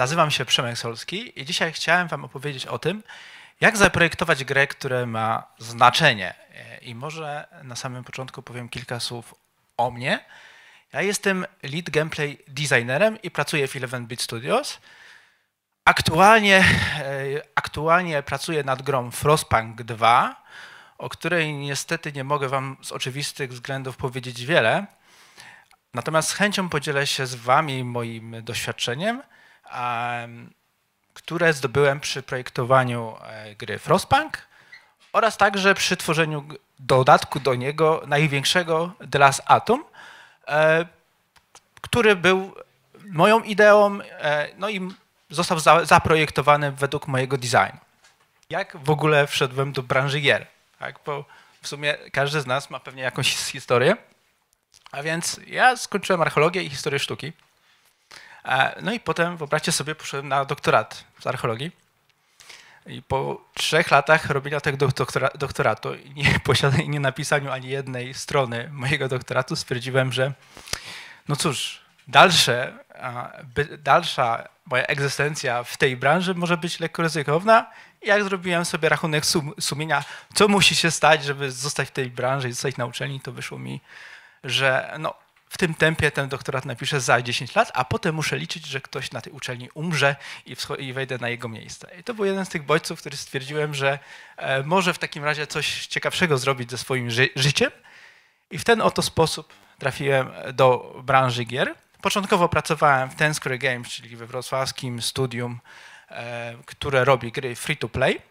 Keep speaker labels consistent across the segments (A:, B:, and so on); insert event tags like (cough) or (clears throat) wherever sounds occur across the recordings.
A: Nazywam się Przemek Solski i dzisiaj chciałem Wam opowiedzieć o tym, jak zaprojektować grę, która ma znaczenie. I może na samym początku powiem kilka słów o mnie. Ja jestem lead gameplay designerem i pracuję w 11-bit Studios. Aktualnie, e, aktualnie pracuję nad grą Frostpunk 2, o której niestety nie mogę Wam z oczywistych względów powiedzieć wiele. Natomiast z chęcią podzielę się z Wami moim doświadczeniem, które zdobyłem przy projektowaniu e, gry Frostpunk oraz także przy tworzeniu dodatku do niego największego The Last Atom, e, który był moją ideą, e, no i został zaprojektowany według mojego designu. Jak w ogóle wszedłem do branży gier? Tak, bo w sumie każdy z nas ma pewnie jakąś historię. A więc ja skończyłem archeologię i historię sztuki. E, no i potem, wyobraźcie sobie, poszedłem na doktorat z archeologii. I po trzech latach robienia tego doktora, doktoratu i nie, (laughs) posiadaniu, nie napisaniu ani jednej strony mojego doktoratu stwierdziłem, że no cóż, dalsze, dalsza moja egzystencja w tej branży może być lekko ryzykowna. Jak zrobiłem sobie rachunek sum, sumienia, co musi się stać, żeby zostać w tej branży i zostać na uczelni, to wyszło mi, że no, w tym tempie ten doktorat napiszę za 10 lat, a potem muszę liczyć, że ktoś na tej uczelni umrze i, i wejdę na jego miejsce. I to był jeden z tych bodźców, który stwierdziłem, że e, może w takim razie coś ciekawszego zrobić ze swoim ży życiem. I w ten oto sposób trafiłem do branży gier. Początkowo pracowałem w Ten Square Games, czyli we wrocławskim studium, e, które robi gry free to play.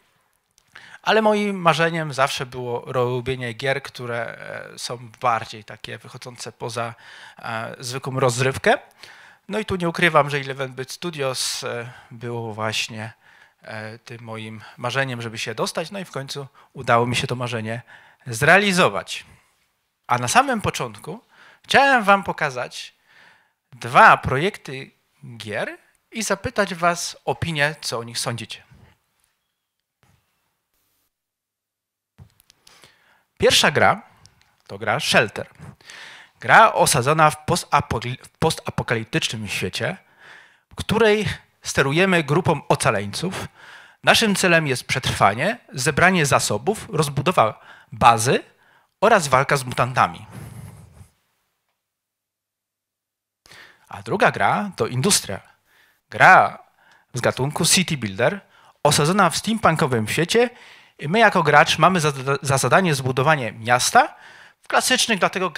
A: Ale moim marzeniem zawsze było robienie gier, które e, są bardziej takie wychodzące poza e, zwykłą rozrywkę. No i tu nie ukrywam, że 11-bit Studios e, było właśnie tym moim marzeniem, żeby się dostać, no i w końcu udało mi się to marzenie zrealizować. A na samym początku chciałem Wam pokazać dwa projekty gier i zapytać Was opinię, co o nich sądzicie. Pierwsza gra to gra Shelter. Gra osadzona w postapokaliptycznym świecie, w której sterujemy grupą ocaleńców. Naszym celem jest przetrwanie, zebranie zasobów, rozbudowa bazy oraz walka z mutantami. A druga gra to Industrial. Gra z gatunku City Builder, osadzona w steampunkowym świecie my jako gracz mamy za, za zadanie zbudowanie miasta w klasycznych dla tego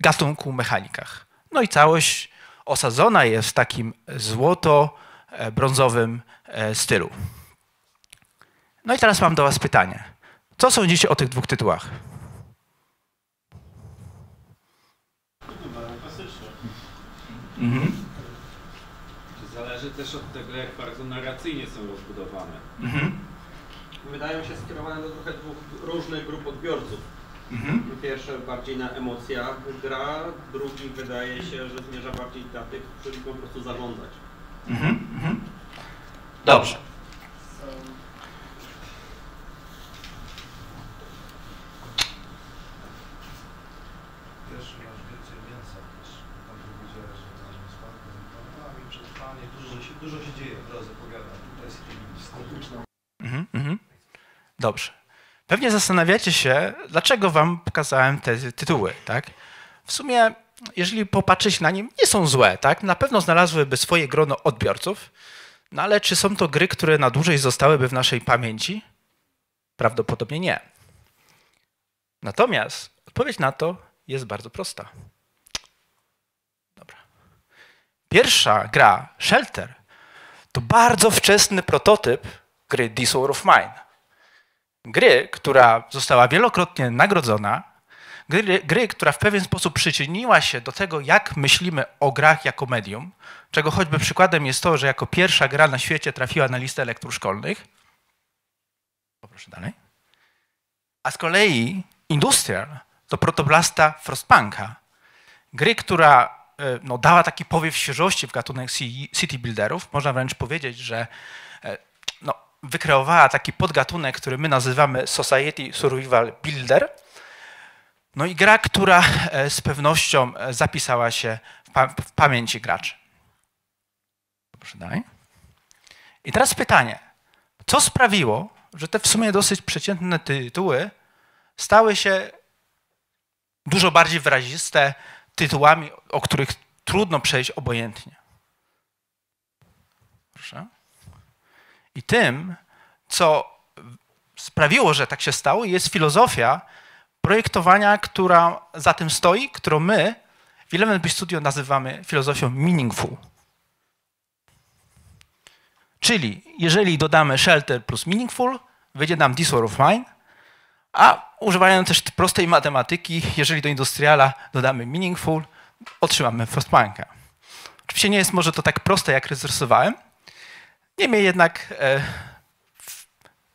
A: gatunku mechanikach. No i całość osadzona jest w takim złoto-brązowym e, stylu. No i teraz mam do Was pytanie. Co sądzicie o tych dwóch tytułach?
B: Mhm. Zależy też od tego, jak bardzo narracyjnie są rozbudowane. Mhm
C: wydają się skierowane do trochę dwóch różnych grup odbiorców. Mhm. Pierwszy bardziej na emocjach gra, drugi wydaje się, że zmierza bardziej dla tych, którzy po prostu zarządzać. Mhm. Mhm.
A: Dobrze.
D: Też masz więcej mięsa też. Tam powiedziałeś, że tam jest walka z implantami, przetrwanie, dużo się, dużo się dzieje od razu powiada. Tutaj jest skuteczna. Mhm, mhm.
A: Dobrze. Pewnie zastanawiacie się, dlaczego wam pokazałem te tytuły, tak? W sumie, jeżeli popatrzeć na nie, nie są złe, tak? Na pewno znalazłyby swoje grono odbiorców, no ale czy są to gry, które na dłużej zostałyby w naszej pamięci? Prawdopodobnie nie. Natomiast odpowiedź na to jest bardzo prosta. Dobra. Pierwsza gra, Shelter, to bardzo wczesny prototyp gry This War of Mine gry, która została wielokrotnie nagrodzona, gry, gry, która w pewien sposób przyczyniła się do tego, jak myślimy o grach jako medium, czego choćby przykładem jest to, że jako pierwsza gra na świecie trafiła na listę lektur szkolnych. Poproszę dalej. A z kolei Industrial to protoplasta Frostpunka. Gry, która e, no, dała taki powiew świeżości w gatunek city builderów. Można wręcz powiedzieć, że e, wykreowała taki podgatunek, który my nazywamy Society Survival Builder. No i gra, która e, z pewnością e, zapisała się w, pa w pamięci graczy. Proszę dalej. I teraz pytanie, co sprawiło, że te w sumie dosyć przeciętne tytuły stały się dużo bardziej wyraziste tytułami, o których trudno przejść obojętnie? Proszę. I tym, co sprawiło, że tak się stało, jest filozofia projektowania, która za tym stoi, którą my w Eleven Base Studio nazywamy filozofią meaningful. Czyli jeżeli dodamy shelter plus meaningful, wyjdzie nam disorder of mine, a używając też prostej matematyki, jeżeli do industriala dodamy meaningful, otrzymamy frostpunka. Oczywiście nie jest może to tak proste, jak rysowałem, niemniej jednak e,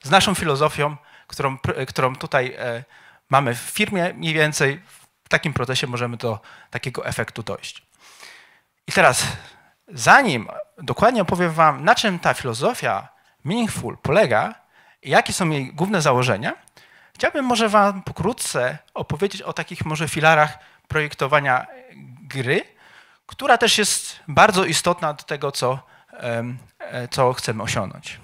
A: z naszą filozofią, którą, którą tutaj e, mamy w firmie, mniej więcej w takim procesie możemy do takiego efektu dojść. I teraz, zanim dokładnie opowiem Wam, na czym ta filozofia Meaningful polega i jakie są jej główne założenia, chciałbym może Wam pokrótce opowiedzieć o takich może filarach projektowania gry, która też jest bardzo istotna do tego, co, co chcemy osiągnąć.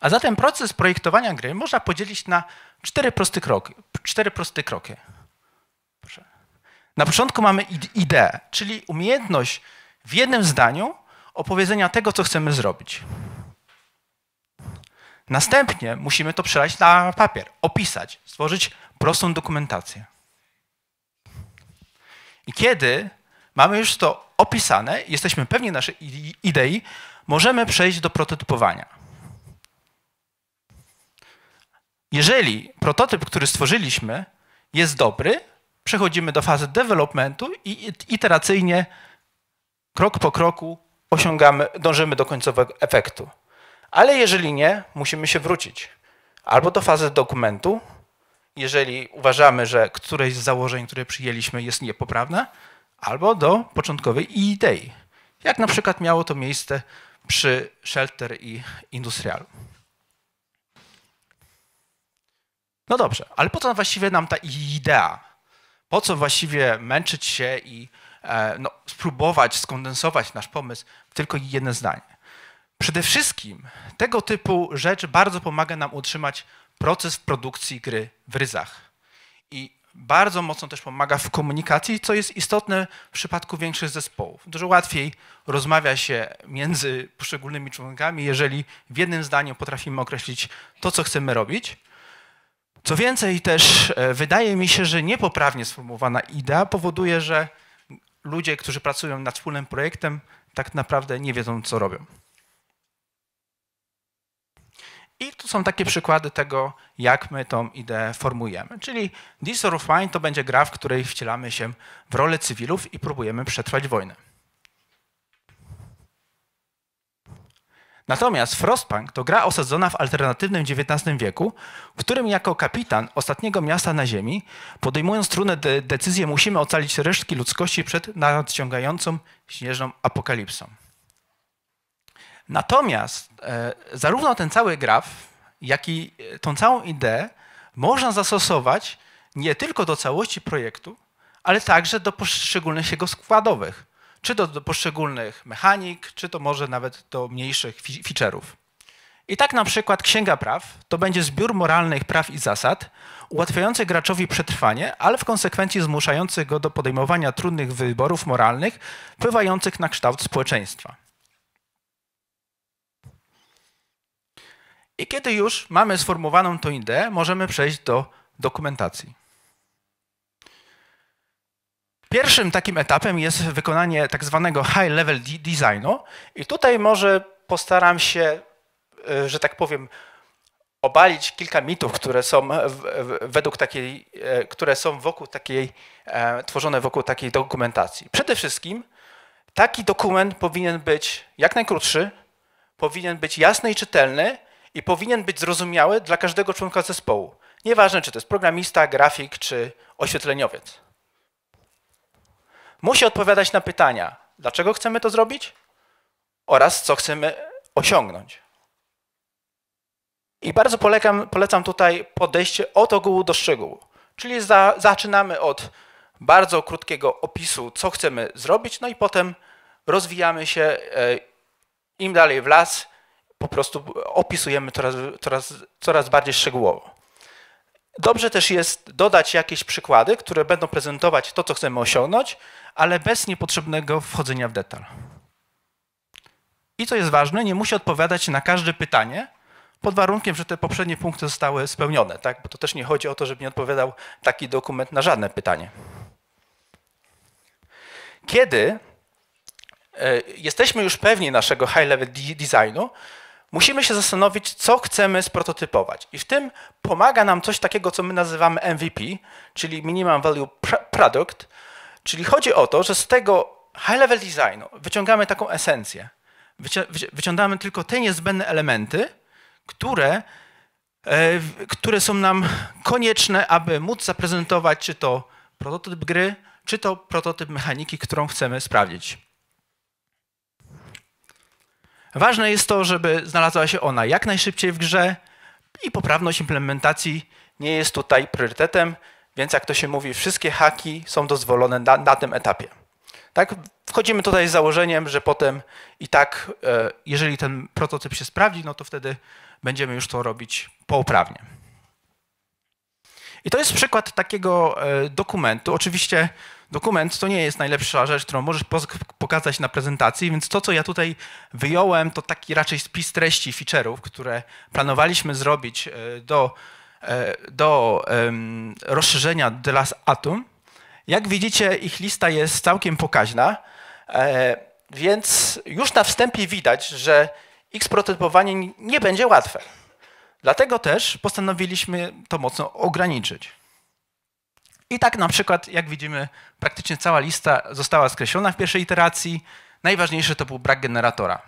A: A zatem proces projektowania gry można podzielić na cztery proste kroki. Cztery proste kroki. Na początku mamy ideę, czyli umiejętność w jednym zdaniu opowiedzenia tego, co chcemy zrobić. Następnie musimy to przelać na papier, opisać, stworzyć prostą dokumentację. I kiedy mamy już to opisane, jesteśmy pewni naszej idei, możemy przejść do prototypowania. Jeżeli prototyp, który stworzyliśmy, jest dobry, przechodzimy do fazy developmentu i iteracyjnie, krok po kroku osiągamy, dążymy do końcowego efektu. Ale jeżeli nie, musimy się wrócić albo do fazy dokumentu, jeżeli uważamy, że któreś z założeń, które przyjęliśmy, jest niepoprawne, albo do początkowej idei. Jak na przykład miało to miejsce przy Shelter i Industrialu. No dobrze, ale po co właściwie nam ta idea? Po co właściwie męczyć się i e, no, spróbować skondensować nasz pomysł w tylko jedno zdanie? Przede wszystkim tego typu rzecz bardzo pomaga nam utrzymać proces produkcji gry w ryzach. I bardzo mocno też pomaga w komunikacji, co jest istotne w przypadku większych zespołów. Dużo łatwiej rozmawia się między poszczególnymi członkami, jeżeli w jednym zdaniu potrafimy określić to, co chcemy robić, co więcej, też e, wydaje mi się, że niepoprawnie sformułowana idea powoduje, że ludzie, którzy pracują nad wspólnym projektem, tak naprawdę nie wiedzą, co robią. I tu są takie przykłady tego, jak my tą ideę formujemy. Czyli Disorder of Mind to będzie gra, w której wcielamy się w rolę cywilów i próbujemy przetrwać wojnę. Natomiast Frostpunk to gra osadzona w alternatywnym XIX wieku, w którym jako kapitan ostatniego miasta na Ziemi, podejmując trudne de decyzje, musimy ocalić resztki ludzkości przed nadciągającą śnieżną apokalipsą. Natomiast e, zarówno ten cały graf, jak i tą całą ideę można zastosować nie tylko do całości projektu, ale także do poszczególnych jego składowych czy to do poszczególnych mechanik, czy to może nawet do mniejszych feature'ów. I tak na przykład Księga Praw to będzie zbiór moralnych praw i zasad, ułatwiający graczowi przetrwanie, ale w konsekwencji zmuszający go do podejmowania trudnych wyborów moralnych, wpływających na kształt społeczeństwa. I kiedy już mamy sformułowaną tą ideę, możemy przejść do dokumentacji. Pierwszym takim etapem jest wykonanie tak zwanego high level designu i tutaj może postaram się, e, że tak powiem, obalić kilka mitów, które są według takiej, e, które są wokół takiej, e, tworzone wokół takiej dokumentacji. Przede wszystkim taki dokument powinien być jak najkrótszy, powinien być jasny i czytelny i powinien być zrozumiały dla każdego członka zespołu. Nieważne, czy to jest programista, grafik, czy oświetleniowiec musi odpowiadać na pytania, dlaczego chcemy to zrobić oraz co chcemy osiągnąć. I bardzo polecam, polecam tutaj podejście od ogółu do szczegółu. Czyli za, zaczynamy od bardzo krótkiego opisu, co chcemy zrobić, no i potem rozwijamy się e, Im dalej w las, po prostu opisujemy coraz, coraz, coraz bardziej szczegółowo. Dobrze też jest dodać jakieś przykłady, które będą prezentować to, co chcemy osiągnąć, ale bez niepotrzebnego wchodzenia w detal. I co jest ważne, nie musi odpowiadać na każde pytanie, pod warunkiem, że te poprzednie punkty zostały spełnione, tak? bo to też nie chodzi o to, żeby nie odpowiadał taki dokument na żadne pytanie. Kiedy e, jesteśmy już pewni naszego high-level designu, musimy się zastanowić, co chcemy sprototypować. I w tym pomaga nam coś takiego, co my nazywamy MVP, czyli Minimum Value Product, czyli chodzi o to, że z tego high-level designu wyciągamy taką esencję. Wyciągamy tylko te niezbędne elementy, które, e, które są nam konieczne, aby móc zaprezentować czy to prototyp gry, czy to prototyp mechaniki, którą chcemy sprawdzić. Ważne jest to, żeby znalazła się ona jak najszybciej w grze i poprawność implementacji nie jest tutaj priorytetem, więc jak to się mówi, wszystkie haki są dozwolone na, na tym etapie. Tak? Wchodzimy tutaj z założeniem, że potem i tak, e, jeżeli ten prototyp się sprawdzi, no to wtedy będziemy już to robić poprawnie. I to jest przykład takiego e, dokumentu. Oczywiście dokument to nie jest najlepsza rzecz, którą możesz pokazać na prezentacji, więc to, co ja tutaj wyjąłem, to taki raczej spis treści feature'ów, które planowaliśmy zrobić e, do, e, do rozszerzenia The Last Atom. Jak widzicie, ich lista jest całkiem pokaźna, więc już na wstępie widać, że ich sprototypowanie nie będzie łatwe. Dlatego też postanowiliśmy to mocno ograniczyć. I tak na przykład, jak widzimy, praktycznie cała lista została skreślona w pierwszej iteracji. Najważniejsze to był brak generatora.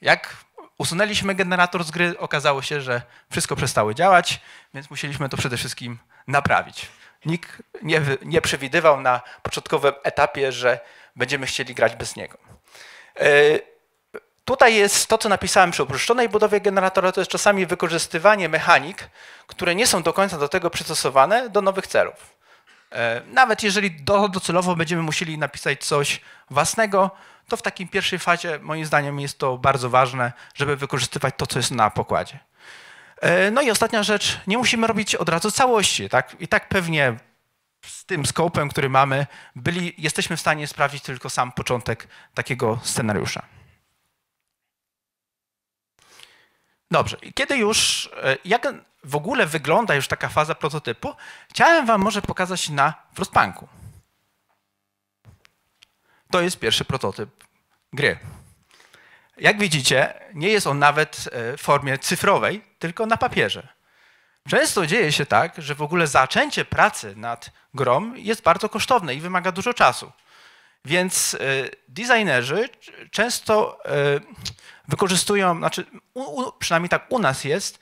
A: Jak usunęliśmy generator z gry, okazało się, że wszystko przestało działać, więc musieliśmy to przede wszystkim naprawić. Nikt nie, nie przewidywał na początkowym etapie, że będziemy chcieli grać bez niego. E, Tutaj jest to, co napisałem przy uproszczonej budowie generatora, to jest czasami wykorzystywanie mechanik, które nie są do końca do tego przystosowane do nowych celów. E, nawet jeżeli docelowo będziemy musieli napisać coś własnego, to w takiej pierwszej fazie moim zdaniem jest to bardzo ważne, żeby wykorzystywać to, co jest na pokładzie. E, no i ostatnia rzecz, nie musimy robić od razu całości. Tak? I tak pewnie z tym skopem, który mamy, byli, jesteśmy w stanie sprawdzić tylko sam początek takiego scenariusza. Dobrze, i kiedy już, e, jak w ogóle wygląda już taka faza prototypu, chciałem wam może pokazać na Frostpunku. To jest pierwszy prototyp gry. Jak widzicie, nie jest on nawet e, w formie cyfrowej, tylko na papierze. Często dzieje się tak, że w ogóle zaczęcie pracy nad grą jest bardzo kosztowne i wymaga dużo czasu. Więc e, designerzy często wykorzystują, znaczy u, u, przynajmniej tak u nas jest,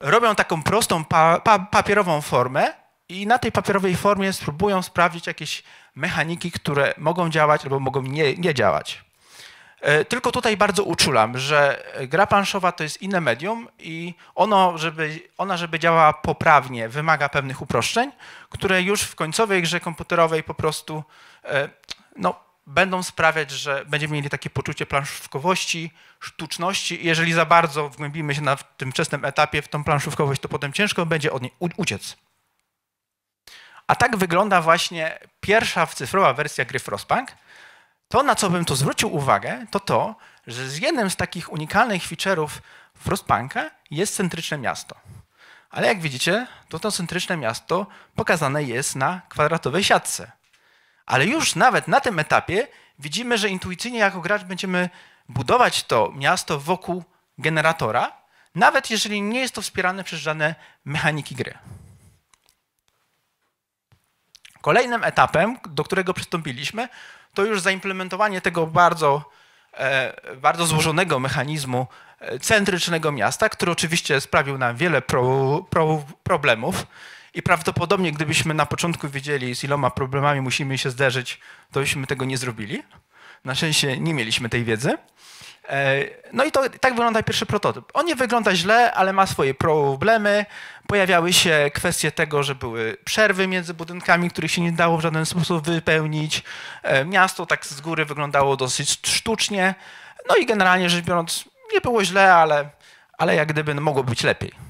A: robią taką prostą pa, pa, papierową formę i na tej papierowej formie spróbują sprawdzić jakieś mechaniki, które mogą działać albo mogą nie, nie działać. E, tylko tutaj bardzo uczulam, że gra planszowa to jest inne medium i ono, żeby, ona, żeby działała poprawnie, wymaga pewnych uproszczeń, które już w końcowej grze komputerowej po prostu e, no, będą sprawiać, że będziemy mieli takie poczucie planszówkowości, sztuczności. Jeżeli za bardzo wgłębimy się na tym wczesnym etapie w tą planszówkowość, to potem ciężko będzie od niej uciec. A tak wygląda właśnie pierwsza cyfrowa wersja gry Frostpunk. To, na co bym tu zwrócił uwagę, to to, że z jednym z takich unikalnych feature'ów Frostpunka jest centryczne miasto. Ale jak widzicie, to to centryczne miasto pokazane jest na kwadratowej siatce. Ale już nawet na tym etapie widzimy, że intuicyjnie jako gracz będziemy budować to miasto wokół generatora, nawet jeżeli nie jest to wspierane przez żadne mechaniki gry. Kolejnym etapem, do którego przystąpiliśmy, to już zaimplementowanie tego bardzo, e, bardzo złożonego mechanizmu e, centrycznego miasta, który oczywiście sprawił nam wiele pro, pro, problemów. I prawdopodobnie, gdybyśmy na początku wiedzieli, z iloma problemami musimy się zderzyć, to byśmy tego nie zrobili. Na szczęście nie mieliśmy tej wiedzy. E, no i to tak wygląda pierwszy prototyp. On nie wygląda źle, ale ma swoje problemy. Pojawiały się kwestie tego, że były przerwy między budynkami, których się nie dało w żaden sposób wypełnić. E, miasto tak z góry wyglądało dosyć sztucznie. No i generalnie rzecz biorąc, nie było źle, ale, ale jak gdyby no, mogło być lepiej.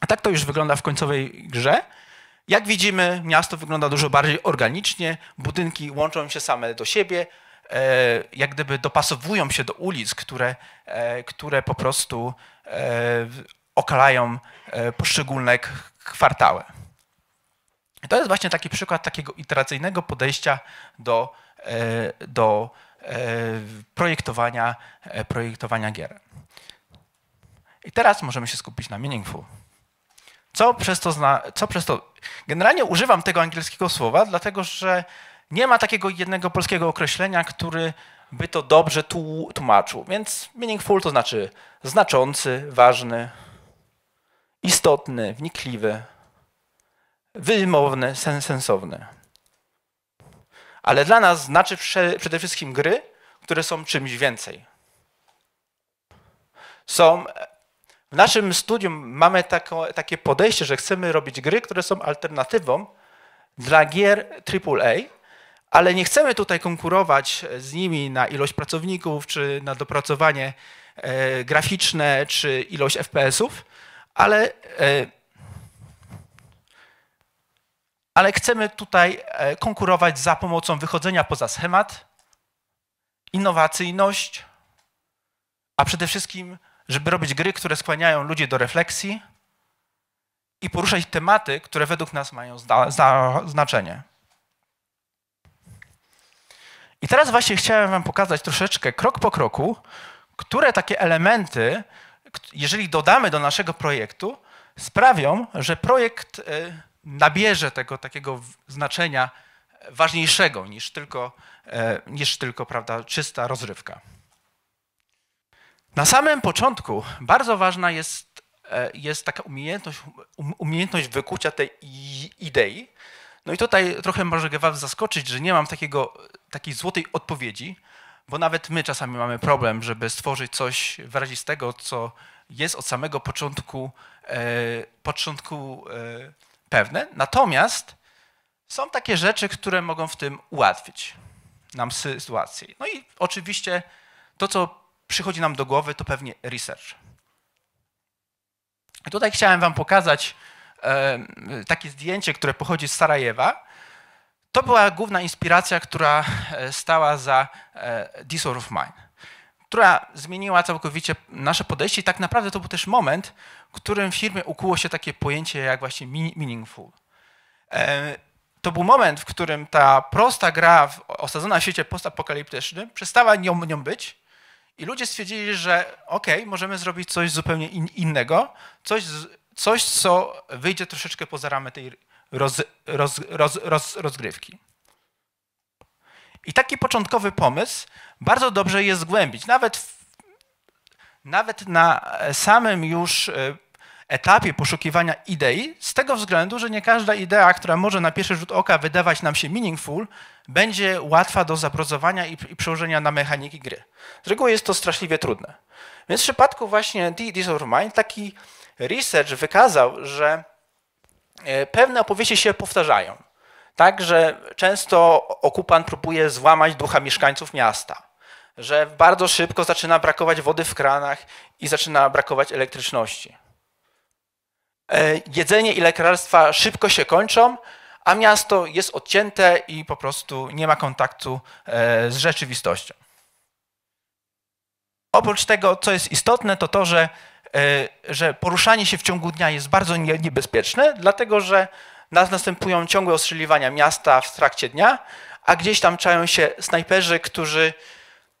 A: A tak to już wygląda w końcowej grze. Jak widzimy, miasto wygląda dużo bardziej organicznie, budynki łączą się same do siebie, e, jak gdyby dopasowują się do ulic, które, e, które po prostu e, okalają poszczególne kwartały. To jest właśnie taki przykład takiego iteracyjnego podejścia do, do projektowania, projektowania gier. I teraz możemy się skupić na meaningful. Co przez to, zna, co przez to. Generalnie używam tego angielskiego słowa, dlatego że nie ma takiego jednego polskiego określenia, który by to dobrze tłumaczył. Więc meaningful to znaczy znaczący, ważny, istotny, wnikliwy, wymowny, sensowny. Ale dla nas znaczy przede wszystkim gry, które są czymś więcej. Są w naszym studium mamy takie podejście, że chcemy robić gry, które są alternatywą dla gier AAA, ale nie chcemy tutaj konkurować z nimi na ilość pracowników, czy na dopracowanie e, graficzne, czy ilość FPS-ów, ale, e, ale chcemy tutaj e, konkurować za pomocą wychodzenia poza schemat, innowacyjność, a przede wszystkim żeby robić gry, które skłaniają ludzi do refleksji i poruszać tematy, które według nas mają znaczenie. I teraz właśnie chciałem Wam pokazać troszeczkę krok po kroku, które takie elementy, jeżeli dodamy do naszego projektu, sprawią, że projekt y, nabierze tego takiego znaczenia ważniejszego niż tylko, y, niż tylko prawda, czysta rozrywka. Na samym początku bardzo ważna jest, e, jest taka umiejętność, um, umiejętność wykucia tej idei. No i tutaj trochę może Was zaskoczyć, że nie mam takiego, takiej złotej odpowiedzi, bo nawet my czasami mamy problem, żeby stworzyć coś wyrazistego, co jest od samego początku, e, początku e, pewne. Natomiast są takie rzeczy, które mogą w tym ułatwić nam sytuację. No i oczywiście to, co przychodzi nam do głowy, to pewnie research. I tutaj chciałem Wam pokazać e, takie zdjęcie, które pochodzi z Sarajewa. To była główna inspiracja, która e, stała za e, Disorder of Mine, która zmieniła całkowicie nasze podejście i tak naprawdę to był też moment, w którym w firmie ukuło się takie pojęcie jak właśnie meaningful. To był moment, w którym ta prosta gra osadzona w świecie postapokaliptycznym przestała nią, nią być i ludzie stwierdzili, że okej, okay, możemy zrobić coś zupełnie in, innego, coś, coś, co wyjdzie troszeczkę poza ramy tej roz, roz, roz, rozgrywki. I taki początkowy pomysł bardzo dobrze jest zgłębić. Nawet, w, nawet na samym już e, etapie poszukiwania idei, z tego względu, że nie każda idea, która może na pierwszy rzut oka wydawać nam się meaningful, będzie łatwa do zaprozowania i, i przełożenia na mechaniki gry. Z reguły jest to straszliwie trudne. Więc w przypadku właśnie The Disorder Mind taki research wykazał, że e, pewne opowieści się powtarzają. Tak, że często okupant próbuje złamać ducha mieszkańców miasta, że bardzo szybko zaczyna brakować wody w kranach i zaczyna brakować elektryczności. E, jedzenie i lekarstwa szybko się kończą, a miasto jest odcięte i po prostu nie ma kontaktu e, z rzeczywistością. Oprócz tego, co jest istotne, to to, że, e, że poruszanie się w ciągu dnia jest bardzo niebezpieczne, dlatego że nas następują ciągłe ostrzeliwania miasta w trakcie dnia, a gdzieś tam czają się snajperzy, którzy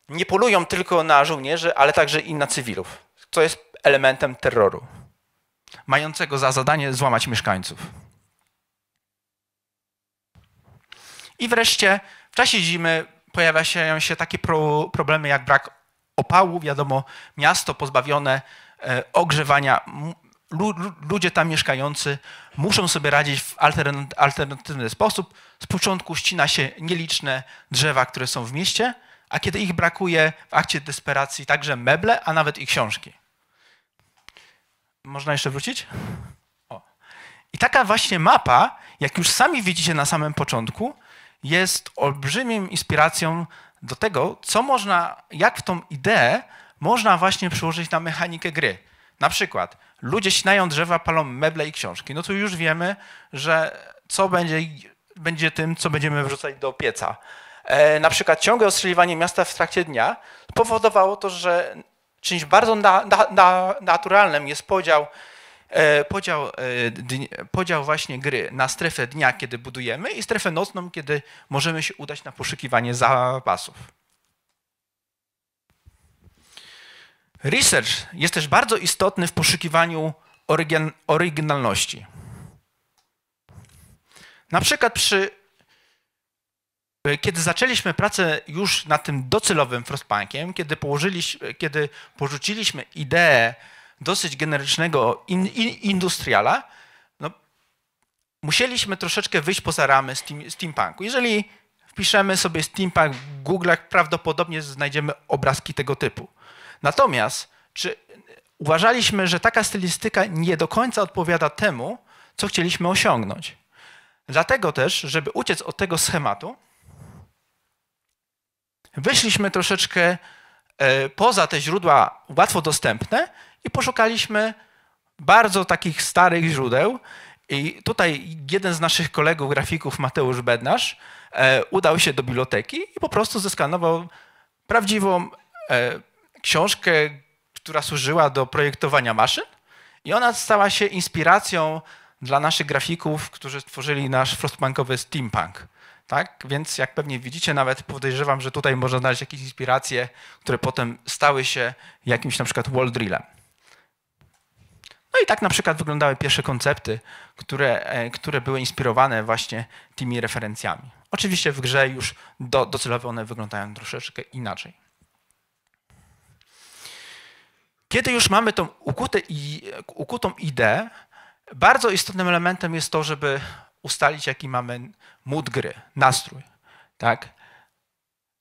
A: nie polują tylko na żołnierzy, ale także i na cywilów, co jest elementem terroru, mającego za zadanie złamać mieszkańców. I wreszcie w czasie zimy pojawiają się takie pro, problemy jak brak opału. Wiadomo, miasto pozbawione e, ogrzewania, ludzie tam mieszkający muszą sobie radzić w alternatywny sposób. Z początku ścina się nieliczne drzewa, które są w mieście, a kiedy ich brakuje w akcie desperacji, także meble, a nawet i książki. Można jeszcze wrócić? O. I taka właśnie mapa, jak już sami widzicie na samym początku, jest olbrzymim inspiracją do tego, co można, jak w tą ideę można właśnie przełożyć na mechanikę gry. Na przykład ludzie śnają drzewa, palą meble i książki. No to już wiemy, że co będzie, będzie tym, co będziemy wrzucać do pieca. E, na przykład ciągłe ostrzeliwanie miasta w trakcie dnia spowodowało to, że czymś bardzo na, na, na, naturalnym jest podział, e, podział, e, podział właśnie gry na strefę dnia, kiedy budujemy i strefę nocną, kiedy możemy się udać na poszukiwanie zapasów. Research jest też bardzo istotny w poszukiwaniu oryginalności. Na przykład przy, kiedy zaczęliśmy pracę już nad tym docelowym Frostpunkiem, kiedy, położyliśmy, kiedy porzuciliśmy ideę dosyć generycznego in, in, industriala, no, musieliśmy troszeczkę wyjść poza ramy steam, steampunku. Jeżeli wpiszemy sobie steampunk w Google, prawdopodobnie znajdziemy obrazki tego typu. Natomiast czy uważaliśmy, że taka stylistyka nie do końca odpowiada temu, co chcieliśmy osiągnąć. Dlatego też, żeby uciec od tego schematu, wyszliśmy troszeczkę e, poza te źródła łatwo dostępne i poszukaliśmy bardzo takich starych źródeł. I tutaj jeden z naszych kolegów, grafików, Mateusz Bednarz, e, udał się do biblioteki i po prostu zeskanował prawdziwą e, książkę, która służyła do projektowania maszyn i ona stała się inspiracją dla naszych grafików, którzy stworzyli nasz frostpunkowy steampunk. Tak? Więc jak pewnie widzicie, nawet podejrzewam, że tutaj można znaleźć jakieś inspiracje, które potem stały się jakimś na przykład wall drillem. No i tak na przykład wyglądały pierwsze koncepty, które, e, które były inspirowane właśnie tymi referencjami. Oczywiście w grze już do, docelowo one wyglądają troszeczkę inaczej. Kiedy już mamy tą ukute, ukutą ideę, bardzo istotnym elementem jest to, żeby ustalić, jaki mamy mood gry, nastrój. Tak?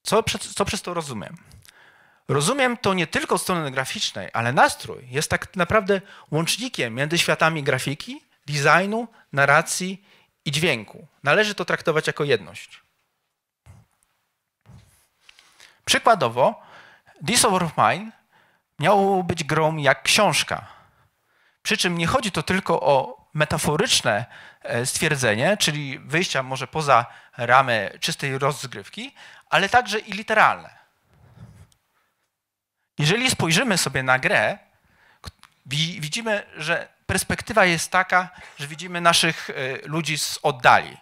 A: Co, co przez to rozumiem? Rozumiem to nie tylko od strony graficznej, ale nastrój jest tak naprawdę łącznikiem między światami grafiki, designu, narracji i dźwięku. Należy to traktować jako jedność. Przykładowo, This Over Mine miało być grą jak książka. Przy czym nie chodzi to tylko o metaforyczne e, stwierdzenie, czyli wyjścia może poza ramy czystej rozgrywki, ale także i literalne. Jeżeli spojrzymy sobie na grę, widzimy, że perspektywa jest taka, że widzimy naszych e, ludzi z oddali.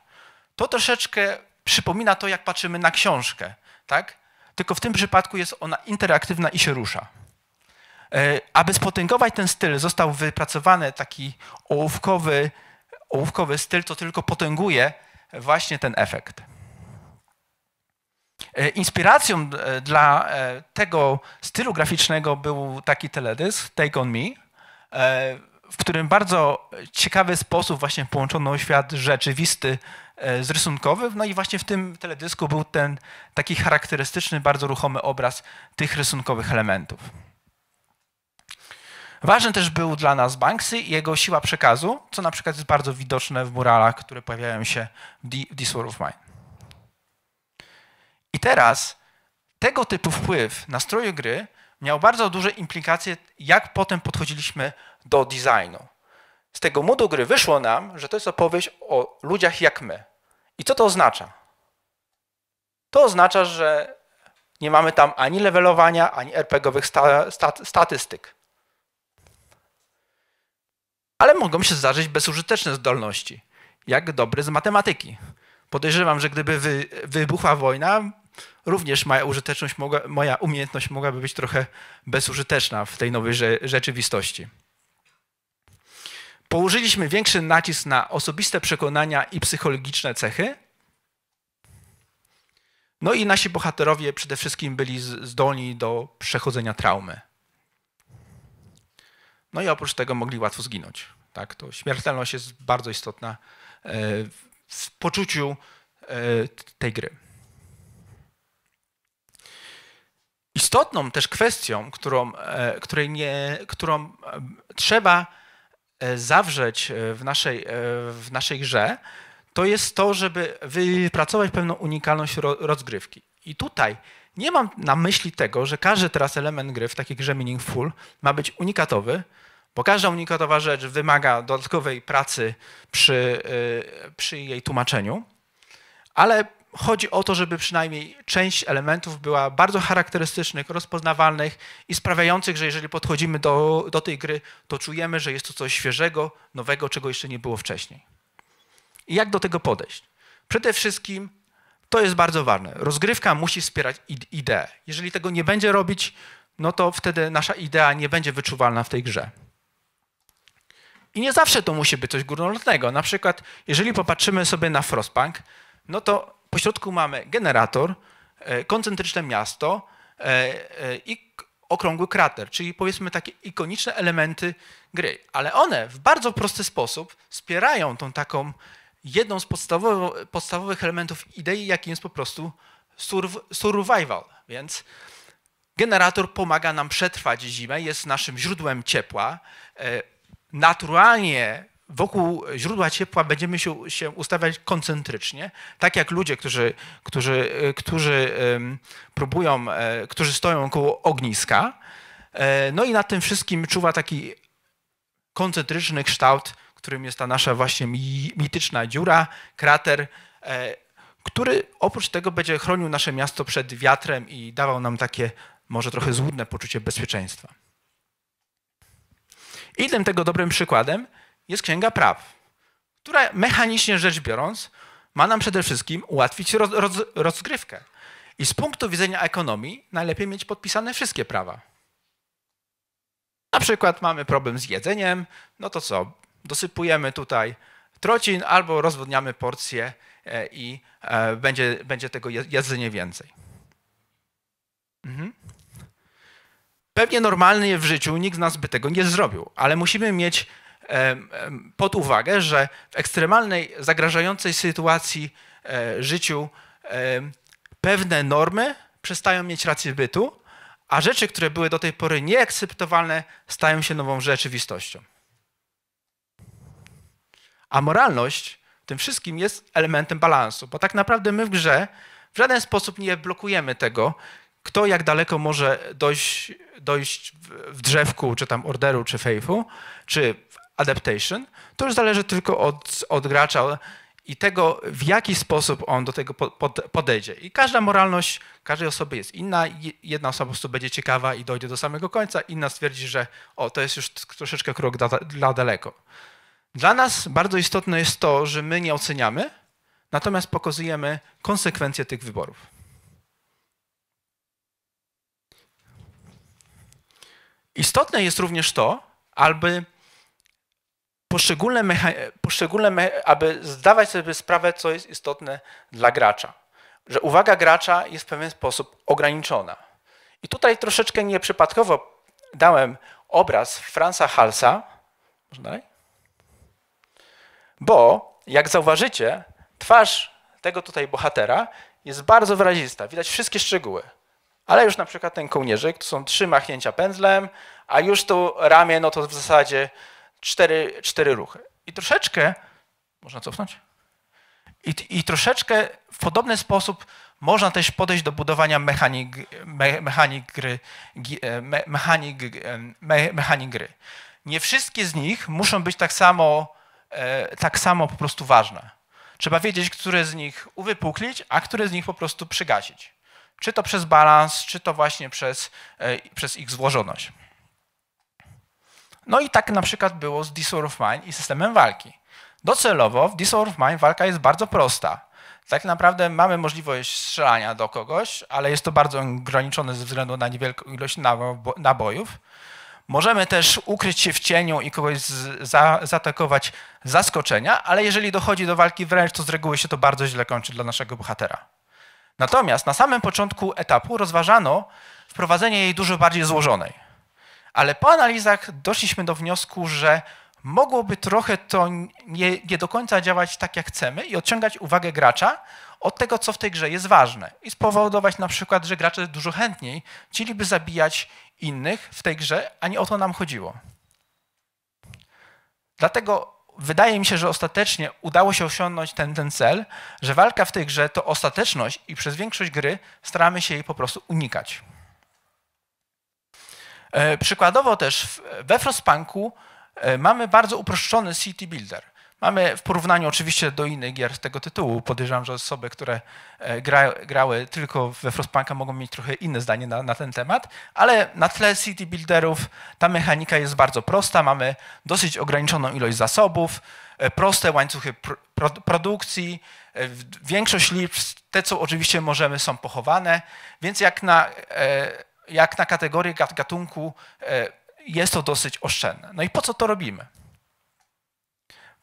A: To troszeczkę przypomina to, jak patrzymy na książkę, tak? Tylko w tym przypadku jest ona interaktywna i się rusza. E, aby spotęgować ten styl, został wypracowany taki ołówkowy, ołówkowy styl, co tylko potęguje właśnie ten efekt. E, inspiracją e, dla tego stylu graficznego był taki teledysk Take On Me, w którym bardzo ciekawy sposób właśnie połączono świat rzeczywisty z rysunkowym. No i właśnie w tym teledysku był ten taki charakterystyczny, bardzo ruchomy obraz tych rysunkowych elementów. Ważny też był dla nas Banksy i jego siła przekazu, co na przykład jest bardzo widoczne w muralach, które pojawiają się w This War of Mine. I teraz tego typu wpływ na stroju gry miał bardzo duże implikacje, jak potem podchodziliśmy do designu. Z tego modu gry wyszło nam, że to jest opowieść o ludziach jak my. I co to oznacza? To oznacza, że nie mamy tam ani levelowania, ani RPGowych sta, statystyk ale mogą się zdarzyć bezużyteczne zdolności, jak dobry z matematyki. Podejrzewam, że gdyby wy, wybuchła wojna, również moja użyteczność, mogła, moja umiejętność mogłaby być trochę bezużyteczna w tej nowej rzeczywistości. Położyliśmy większy nacisk na osobiste przekonania i psychologiczne cechy. No i nasi bohaterowie przede wszystkim byli zdolni do przechodzenia traumy. No i oprócz tego mogli łatwo zginąć. Tak? To śmiertelność jest bardzo istotna e, w poczuciu e, tej gry. Istotną też kwestią, którą, e, której nie, którą trzeba zawrzeć w naszej, w naszej grze, to jest to, żeby wypracować pewną unikalność rozgrywki. I tutaj nie mam na myśli tego, że każdy teraz element gry w takiej grze Meaningful ma być unikatowy, bo każda unikatowa rzecz wymaga dodatkowej pracy przy, y, przy jej tłumaczeniu, ale chodzi o to, żeby przynajmniej część elementów była bardzo charakterystycznych, rozpoznawalnych i sprawiających, że jeżeli podchodzimy do, do tej gry, to czujemy, że jest to coś świeżego, nowego, czego jeszcze nie było wcześniej. I jak do tego podejść? Przede wszystkim to jest bardzo ważne. Rozgrywka musi wspierać ideę. Jeżeli tego nie będzie robić, no to wtedy nasza idea nie będzie wyczuwalna w tej grze. I nie zawsze to musi być coś górnolotnego. Na przykład, jeżeli popatrzymy sobie na Frostpunk, no to po środku mamy generator, e, koncentryczne miasto e, e, i okrągły krater, czyli powiedzmy takie ikoniczne elementy gry. Ale one w bardzo prosty sposób wspierają tą taką jedną z podstawowych elementów idei, jakim jest po prostu survival. Więc generator pomaga nam przetrwać zimę, jest naszym źródłem ciepła. Naturalnie wokół źródła ciepła będziemy się, się ustawiać koncentrycznie, tak jak ludzie, którzy, którzy, którzy próbują, e, którzy stoją koło ogniska. E, no i nad tym wszystkim czuwa taki koncentryczny kształt, którym jest ta nasza właśnie mityczna dziura, krater, e, który oprócz tego będzie chronił nasze miasto przed wiatrem i dawał nam takie może trochę złudne poczucie bezpieczeństwa. I tym tego dobrym przykładem jest Księga Praw, która mechanicznie rzecz biorąc ma nam przede wszystkim ułatwić roz, roz, rozgrywkę. I z punktu widzenia ekonomii najlepiej mieć podpisane wszystkie prawa. Na przykład mamy problem z jedzeniem, no to co? Dosypujemy tutaj trocin albo rozwodniamy porcję e, i e, będzie, będzie tego jedzenia więcej. Mhm. Pewnie normalnie w życiu nikt z nas by tego nie zrobił, ale musimy mieć pod uwagę, że w ekstremalnej, zagrażającej sytuacji e, życiu pewne normy przestają mieć rację bytu, a rzeczy, które były do tej pory nieakceptowalne, stają się nową rzeczywistością. A moralność tym wszystkim jest elementem balansu, bo tak naprawdę my w grze w żaden sposób nie blokujemy tego, kto jak daleko może dojść, dojść w drzewku, czy tam orderu, czy fejfu, czy adaptation, to już zależy tylko od, od gracza i tego, w jaki sposób on do tego podejdzie. I każda moralność każdej osoby jest inna. Jedna osoba po prostu będzie ciekawa i dojdzie do samego końca, inna stwierdzi, że o, to jest już troszeczkę krok dla, dla daleko. Dla nas bardzo istotne jest to, że my nie oceniamy, natomiast pokazujemy konsekwencje tych wyborów. Istotne jest również to, aby poszczególne, poszczególne aby zdawać sobie sprawę, co jest istotne dla gracza. Że uwaga gracza jest w pewien sposób ograniczona. I tutaj troszeczkę nieprzypadkowo dałem obraz Franza Halsa. Bo, jak zauważycie, twarz tego tutaj bohatera jest bardzo wyrazista. Widać wszystkie szczegóły. Ale już na przykład ten kołnierzyk, to są trzy machnięcia pędzlem, a już to ramię, no to w zasadzie cztery, cztery ruchy. I troszeczkę, można cofnąć? I, I troszeczkę w podobny sposób można też podejść do budowania mechanik, me, mechanik, gry, e, me, mechanik, e, me, mechanik gry. Nie wszystkie z nich muszą być tak samo, e, tak samo po prostu ważne. Trzeba wiedzieć, które z nich uwypuklić, a które z nich po prostu przygasić. Czy to przez balans, czy to właśnie przez, przez ich złożoność. No i tak na przykład było z Disorder of Mind i systemem walki. Docelowo w Disorder of Mind walka jest bardzo prosta. Tak naprawdę mamy możliwość strzelania do kogoś, ale jest to bardzo ograniczone ze względu na niewielką ilość nabojów. Możemy też ukryć się w cieniu i kogoś za, zaatakować zaskoczenia, ale jeżeli dochodzi do walki wręcz, to z reguły się to bardzo źle kończy dla naszego bohatera. Natomiast na samym początku etapu rozważano wprowadzenie jej dużo bardziej złożonej ale po analizach doszliśmy do wniosku, że mogłoby trochę to nie, nie, do końca działać tak, jak chcemy i odciągać uwagę gracza od tego, co w tej grze jest ważne. I spowodować na przykład, że gracze dużo chętniej chcieliby zabijać innych w tej grze, a nie o to nam chodziło. Dlatego wydaje mi się, że ostatecznie udało się osiągnąć ten, ten cel, że walka w tej grze to ostateczność i przez większość gry staramy się jej po prostu unikać. E, przykładowo też we Frostpunku e, mamy bardzo uproszczony City Builder. Mamy w porównaniu oczywiście do innych gier tego tytułu, podejrzewam, że osoby, które e, gra, grały tylko we Frostpunka mogą mieć trochę inne zdanie na, na, ten temat, ale na tle City Builderów ta mechanika jest bardzo prosta, mamy dosyć ograniczoną ilość zasobów, proste łańcuchy pro, produkcji, większość liczb, te co oczywiście możemy są pochowane, więc jak na jak na kategorię gatunku e, jest to dosyć oszczędne. No i po co to robimy?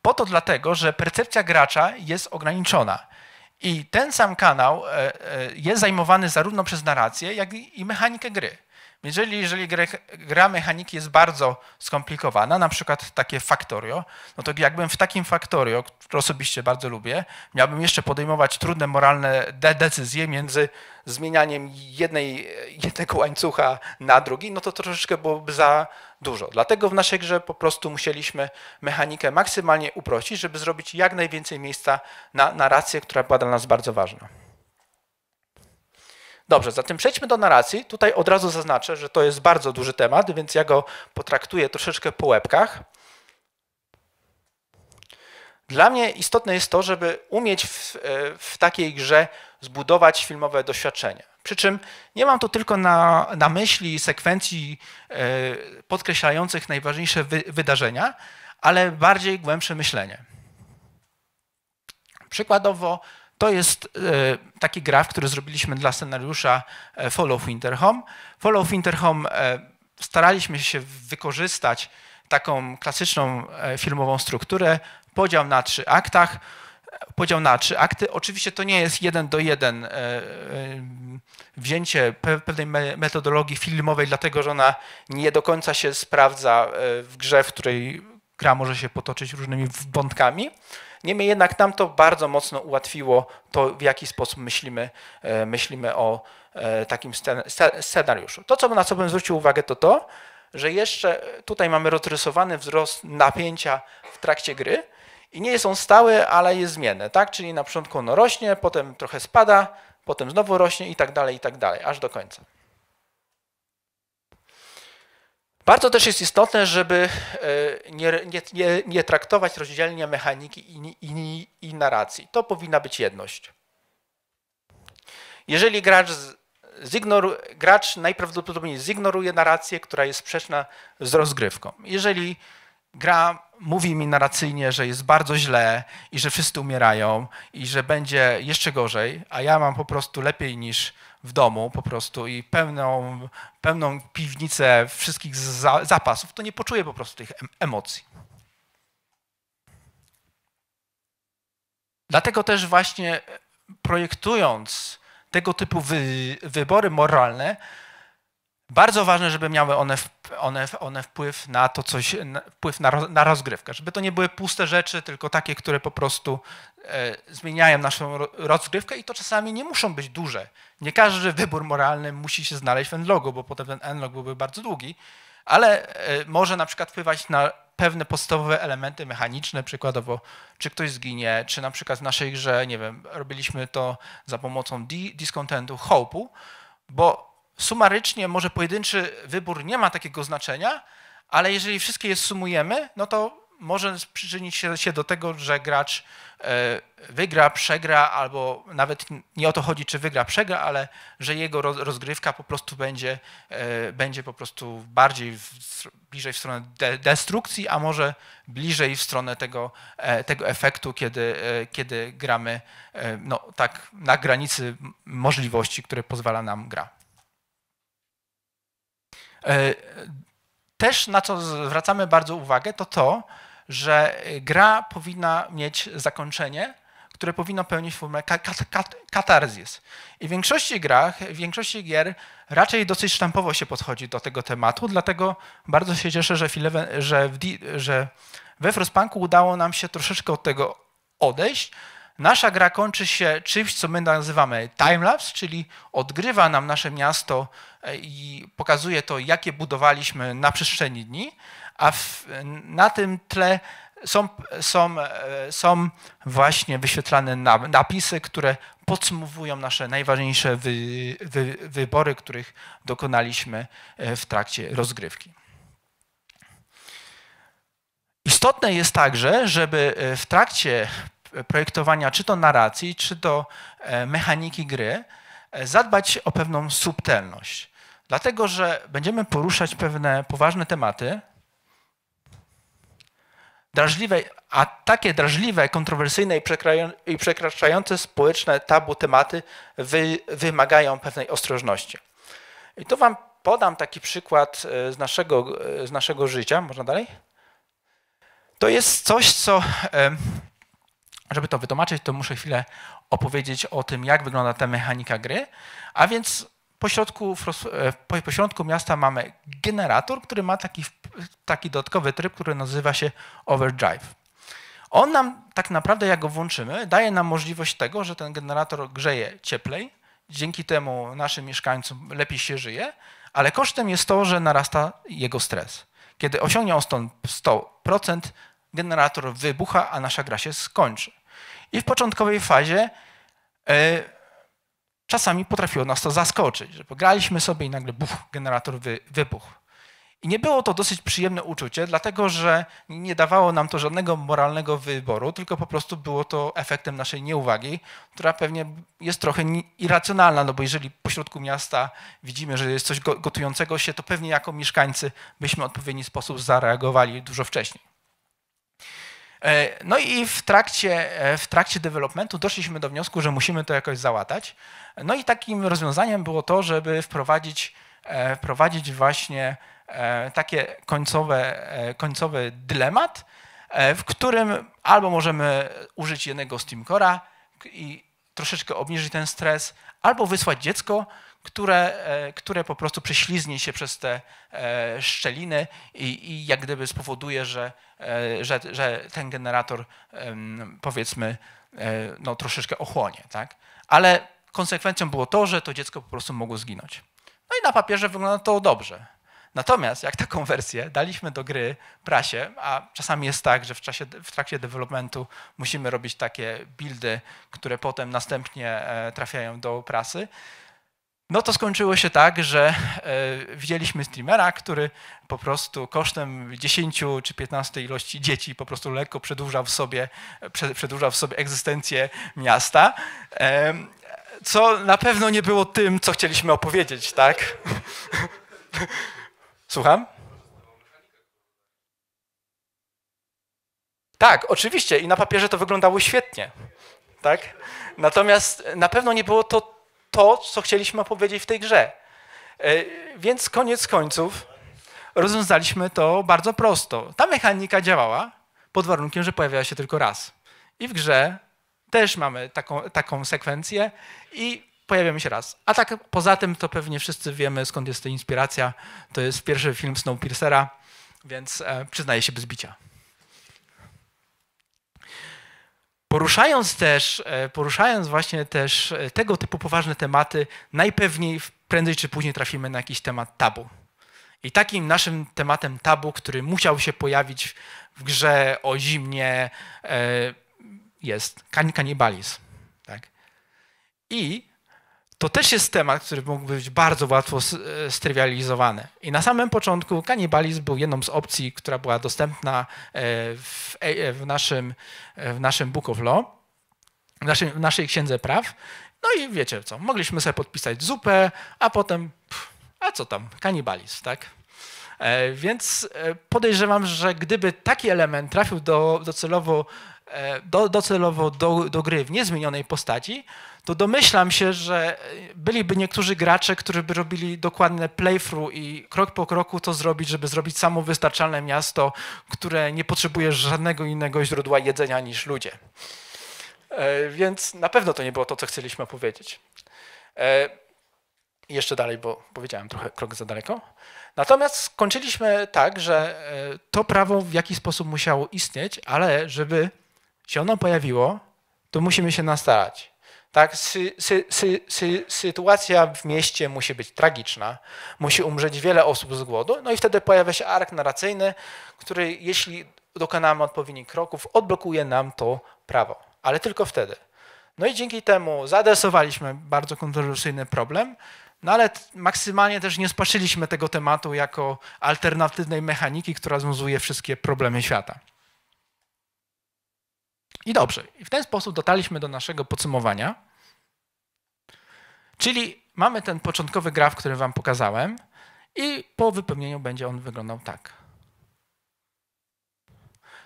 A: Po to dlatego, że percepcja gracza jest ograniczona. I ten sam kanał e, e, jest zajmowany zarówno przez narrację, jak i mechanikę gry. Jeżeli, jeżeli gra mechaniki jest bardzo skomplikowana, na przykład takie Factorio, no to jakbym w takim Factorio, które osobiście bardzo lubię, miałbym jeszcze podejmować trudne moralne de decyzje między zmienianiem jednej, jednego łańcucha na drugi, no to troszeczkę byłoby za dużo. Dlatego w naszej grze po prostu musieliśmy mechanikę maksymalnie uprościć, żeby zrobić jak najwięcej miejsca na narrację, która była dla nas bardzo ważna. Dobrze, zatem przejdźmy do narracji. Tutaj od razu zaznaczę, że to jest bardzo duży temat, więc ja go potraktuję troszeczkę po łebkach. Dla mnie istotne jest to, żeby umieć w, w takiej grze zbudować filmowe doświadczenie. Przy czym nie mam tu tylko na, na myśli sekwencji e, podkreślających najważniejsze wy, wydarzenia, ale bardziej głębsze myślenie. Przykładowo to jest e, taki graf, który zrobiliśmy dla scenariusza e, Follow Winterhome. Follow Winterhome staraliśmy się wykorzystać taką klasyczną filmową strukturę, podział na trzy aktach, podział na trzy akty. Oczywiście to nie jest jeden do jeden e, e, wzięcie pewnej metodologii filmowej, dlatego że ona nie do końca się sprawdza e, w grze, w której gra może się potoczyć różnymi wątkami. Niemniej jednak nam to bardzo mocno ułatwiło to, w jaki sposób myślimy, myślimy o takim scenariuszu. To, co na co bym zwrócił uwagę, to to, że jeszcze tutaj mamy rozrysowany wzrost napięcia w trakcie gry, i nie jest on stały, ale jest zmienne, tak? Czyli na początku ono rośnie, potem trochę spada, potem znowu rośnie i tak dalej, i tak dalej, aż do końca. Bardzo też jest istotne, żeby e, nie, nie, nie traktować rozdzielnie mechaniki i, i, i, narracji. To powinna być jedność. Jeżeli gracz, gracz najprawdopodobniej zignoruje narrację, która jest sprzeczna z rozgrywką. Jeżeli gra mówi mi narracyjnie, że jest bardzo źle i że wszyscy umierają i że będzie jeszcze gorzej, a ja mam po prostu lepiej niż w domu po prostu i pełną, pełną piwnicę wszystkich za, zapasów, to nie poczuję po prostu tych emocji. Dlatego też właśnie projektując tego typu wy, wybory moralne, bardzo ważne, żeby miały one, one, one wpływ na to coś, wpływ na, na rozgrywkę, żeby to nie były puste rzeczy, tylko takie, które po prostu e, zmieniają naszą rozgrywkę i to czasami nie muszą być duże. Nie każdy wybór moralny musi się znaleźć w endlogu, bo potem ten endlog byłby bardzo długi, ale e, może na przykład wpływać na pewne podstawowe elementy mechaniczne, przykładowo czy ktoś zginie, czy na przykład w naszej grze, nie wiem, robiliśmy to za pomocą discontentu, hope'u, bo sumarycznie może pojedynczy wybór nie ma takiego znaczenia, ale jeżeli wszystkie je sumujemy, no to może przyczynić się do tego, że gracz e, wygra, przegra, albo nawet nie o to chodzi, czy wygra, przegra, ale że jego rozgrywka po prostu będzie, e, będzie po prostu bardziej w, bliżej w stronę destrukcji, a może bliżej w stronę tego, e, tego efektu, kiedy, kiedy gramy no, tak na granicy możliwości, które pozwala nam gra. E, też na co zwracamy bardzo uwagę, to to, że gra powinna mieć zakończenie, które powinno pełnić formę katarzis. I w większości grach, w większości gier raczej dosyć sztampowo się podchodzi do tego tematu, dlatego bardzo się cieszę, że, że, w, że we Frostpunku udało nam się troszeczkę od tego odejść, Nasza gra kończy się czymś, co my nazywamy timelapse, czyli odgrywa nam nasze miasto e, i pokazuje to, jakie budowaliśmy na przestrzeni dni, a w, na tym tle są, są, e, są właśnie wyświetlane napisy, które podsumowują nasze najważniejsze wy, wy, wybory, których dokonaliśmy e, w trakcie rozgrywki. Istotne jest także, żeby w trakcie projektowania czy to narracji, czy to mechaniki gry zadbać o pewną subtelność. Dlatego, że będziemy poruszać pewne poważne tematy, drażliwe, a takie drażliwe, kontrowersyjne i przekraczające społeczne tabu tematy wy, wymagają pewnej ostrożności. I tu wam podam taki przykład e, z naszego, e, z naszego życia. Można dalej? To jest coś, co, e, żeby to wytłumaczyć, to muszę chwilę opowiedzieć o tym, jak wygląda ta mechanika gry. A więc pośrodku, e, pośrodku miasta mamy generator, który ma taki, taki dodatkowy tryb, który nazywa się overdrive. On nam tak naprawdę, jak go włączymy, daje nam możliwość tego, że ten generator grzeje cieplej, dzięki temu naszym mieszkańcom lepiej się żyje, ale kosztem jest to, że narasta jego stres. Kiedy osiągnie on 100%, generator wybucha, a nasza gra się skończy. I w początkowej fazie yy, czasami potrafiło nas to zaskoczyć, że pograliśmy sobie i nagle buch, generator wy, wybuchł. I nie było to dosyć przyjemne uczucie, dlatego że nie dawało nam to żadnego moralnego wyboru, tylko po prostu było to efektem naszej nieuwagi, która pewnie jest trochę irracjonalna, no bo jeżeli pośrodku miasta widzimy, że jest coś gotującego się, to pewnie jako mieszkańcy byśmy w odpowiedni sposób zareagowali dużo wcześniej. E, no i w trakcie, e, w trakcie developmentu doszliśmy do wniosku, że musimy to jakoś załatać. No i takim rozwiązaniem było to, żeby wprowadzić, e, wprowadzić właśnie takie końcowe, końcowy dylemat, w którym albo możemy użyć jednego Steamcora i troszeczkę obniżyć ten stres, albo wysłać dziecko, które, które po prostu prześliznie się przez te szczeliny i, i jak gdyby spowoduje, że E, że, że ten generator powiedzmy e, no, troszeczkę ochłonie. Tak? Ale konsekwencją było to, że to dziecko po prostu mogło zginąć. No i na papierze wygląda to dobrze. Natomiast jak taką wersję daliśmy do gry prasie, a czasami jest tak, że w, czasie, w trakcie developmentu musimy robić takie buildy, które potem następnie e, trafiają do prasy, no to skończyło się tak, że e, widzieliśmy streamera, który po prostu kosztem 10 czy 15 ilości dzieci po prostu lekko przedłużał w sobie, przedłużał w sobie egzystencję miasta, co na pewno nie było tym, co chcieliśmy opowiedzieć, tak? Słucham? Tak, oczywiście i na papierze to wyglądało świetnie, tak? Natomiast na pewno nie było to to, co chcieliśmy powiedzieć w tej grze. E, więc koniec końców rozwiązaliśmy to bardzo prosto. Ta mechanika działała pod warunkiem, że pojawiała się tylko raz. I w grze też mamy taką, taką sekwencję i pojawiamy się raz. A tak poza tym to pewnie wszyscy wiemy, skąd jest ta inspiracja. To jest pierwszy film Snowpiercera, więc e, przyznaję się bez bicia. Poruszając też, e, poruszając właśnie też e, tego typu poważne tematy, najpewniej prędzej czy później trafimy na jakiś temat tabu. I takim naszym tematem tabu, który musiał się pojawić w grze o zimnie, e, jest kanibalizm. Tak? I to też jest temat, który mógłby być bardzo łatwo e, strywializowany. I na samym początku kanibalizm był jedną z opcji, która była dostępna e, w, e, w, naszym, w naszym Book of Law, w naszej, w naszej księdze praw. No i wiecie co, mogliśmy sobie podpisać zupę, a potem, pff, a co tam, kanibalizm, tak? Więc podejrzewam, że gdyby taki element trafił do, docelowo, do, docelowo do, do gry w niezmienionej postaci, to domyślam się, że byliby niektórzy gracze, którzy by robili dokładne playthrough i krok po kroku to zrobić, żeby zrobić samowystarczalne miasto, które nie potrzebuje żadnego innego źródła jedzenia niż ludzie. E, więc na pewno to nie było to, co chcieliśmy powiedzieć. E, jeszcze dalej, bo powiedziałem trochę krok za daleko. Natomiast skończyliśmy tak, że e, to prawo w jakiś sposób musiało istnieć, ale żeby się ono pojawiło, to musimy się nastarać. Tak, sy, sy, sy, sytuacja w mieście musi być tragiczna, musi umrzeć wiele osób z głodu, no i wtedy pojawia się ark narracyjny, który jeśli dokonamy odpowiednich kroków, odblokuje nam to prawo, ale tylko wtedy. No i dzięki temu zaadresowaliśmy bardzo kontrowersyjny problem, no ale maksymalnie też nie spatrzyliśmy tego tematu jako alternatywnej mechaniki, która związuje wszystkie problemy świata. I dobrze, i w ten sposób dotarliśmy do naszego podsumowania. Czyli mamy ten początkowy graf, który wam pokazałem i po wypełnieniu będzie on wyglądał tak.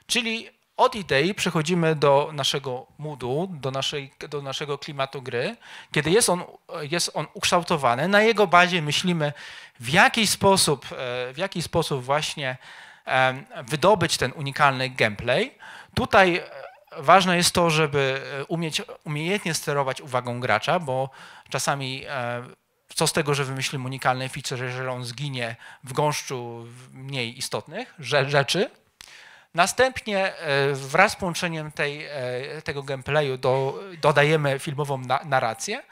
A: Czyli od idei przechodzimy do naszego moodu, do, naszej, do naszego klimatu gry. Kiedy jest on, jest on ukształtowany, na jego bazie myślimy, w jaki sposób, e, w jaki sposób właśnie wydobyć ten unikalny gameplay. Tutaj e, ważne jest to, żeby e, umieć umiejętnie sterować uwagą gracza, bo czasami co z tego, że wymyślimy unikalny feature, jeżeli on zginie w gąszczu mniej istotnych rzeczy, Następnie e, wraz z połączeniem tej, e, tego gameplayu do, dodajemy filmową na, narrację.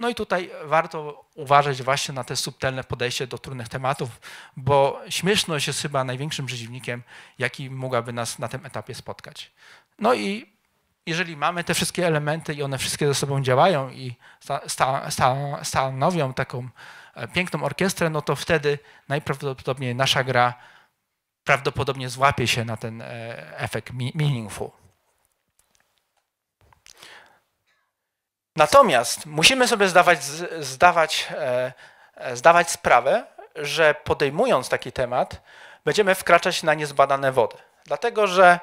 A: No i tutaj warto uważać właśnie na te subtelne podejście do trudnych tematów, bo śmieszność jest chyba największym przeciwnikiem, jaki mogłaby nas na tym etapie spotkać. No i jeżeli mamy te wszystkie elementy i one wszystkie ze sobą działają i sta, sta, stanowią taką e, piękną orkiestrę, no to wtedy najprawdopodobniej nasza gra prawdopodobnie złapie się na ten e, efekt meaningful. Natomiast musimy sobie zdawać, zdawać, e, zdawać sprawę, że podejmując taki temat, będziemy wkraczać na niezbadane wody. Dlatego, że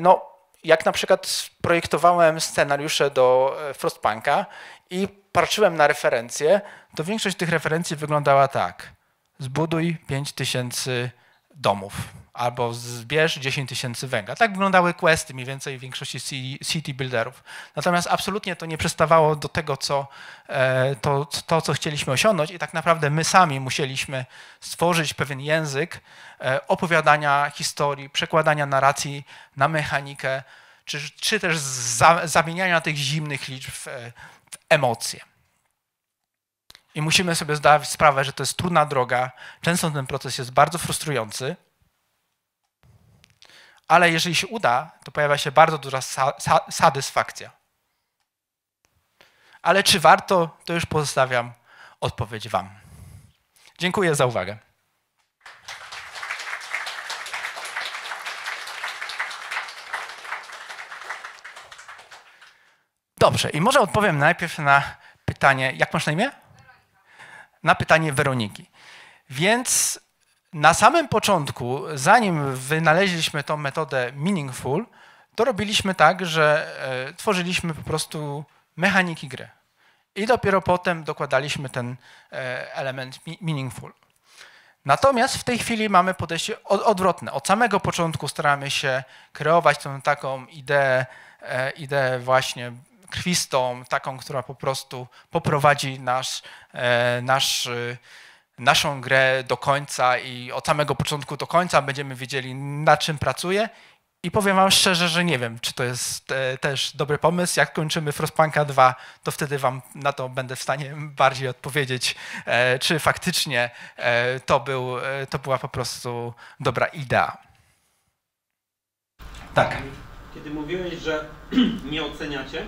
A: no, jak na przykład projektowałem scenariusze do Frostpunka i patrzyłem na referencje, to większość tych referencji wyglądała tak. Zbuduj 5000 domów albo zbierz 10 tysięcy węgla. Tak wyglądały questy mniej więcej w większości city builderów. Natomiast absolutnie to nie przestawało do tego, co, e, to, to, co chcieliśmy osiągnąć i tak naprawdę my sami musieliśmy stworzyć pewien język e, opowiadania historii, przekładania narracji na mechanikę, czy, czy też zamieniania tych zimnych liczb w, w emocje. I musimy sobie zdawać sprawę, że to jest trudna droga. Często ten proces jest bardzo frustrujący. Ale jeżeli się uda, to pojawia się bardzo duża sa sa satysfakcja. Ale czy warto, to już pozostawiam odpowiedź Wam. Dziękuję za uwagę. Dobrze, i może odpowiem najpierw na pytanie, jak masz na imię? na pytanie Weroniki. Więc na samym początku, zanim wynaleźliśmy tą metodę meaningful, to robiliśmy tak, że e, tworzyliśmy po prostu mechaniki gry. I dopiero potem dokładaliśmy ten e, element meaningful. Natomiast w tej chwili mamy podejście odwrotne. Od samego początku staramy się kreować tą taką ideę, e, ideę właśnie krwistą, taką, która po prostu poprowadzi nasz, nasz, naszą grę do końca i od samego początku do końca będziemy wiedzieli, na czym pracuje. I powiem wam szczerze, że nie wiem, czy to jest e, też dobry pomysł. Jak kończymy Frostpunka 2, to wtedy wam na to będę w stanie bardziej odpowiedzieć, czy faktycznie to, był, to była po prostu dobra idea.
C: Tak. Kiedy mówiłeś, że (clears throat) nie oceniacie,